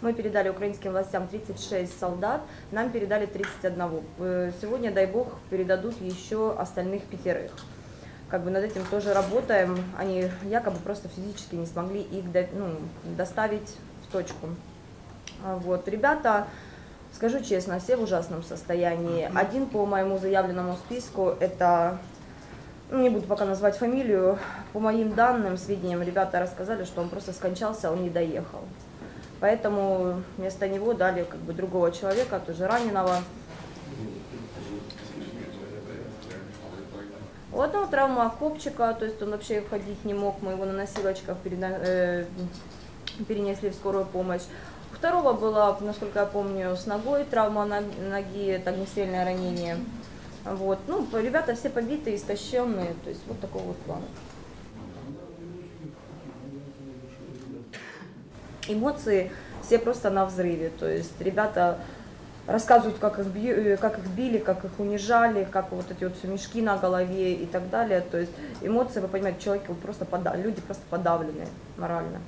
Мы передали украинским властям 36 солдат, нам передали 31. Э, Сегодня, дай бог, передадут еще остальных пятерых. Как бы над этим тоже работаем. Они якобы просто физически не смогли их до- ну, доставить в точку. А Вот. Ребята, скажу честно, все в ужасном состоянии. Один по моему заявленному списку, это, ну, не буду пока назвать фамилию, по моим данным, сведениям, ребята рассказали, что он просто скончался, он не доехал. Поэтому вместо него дали как бы другого человека, тоже раненого. У одного травма копчика, то есть он вообще ходить не мог, мы его на носилочках перена- э, перенесли в скорую помощь. У второго была, насколько я помню, с ногой травма ног- ноги, это огнестрельное ранение. Вот. Ну, ребята все побитые, истощенные, то есть вот такого вот плана. Эмоции все просто на взрыве, то есть ребята рассказывают, как их, бью- э, как их били, как их унижали, как вот эти вот мешки на голове и так далее. То есть эмоции, вы понимаете, человек просто пода- люди просто подавлены морально.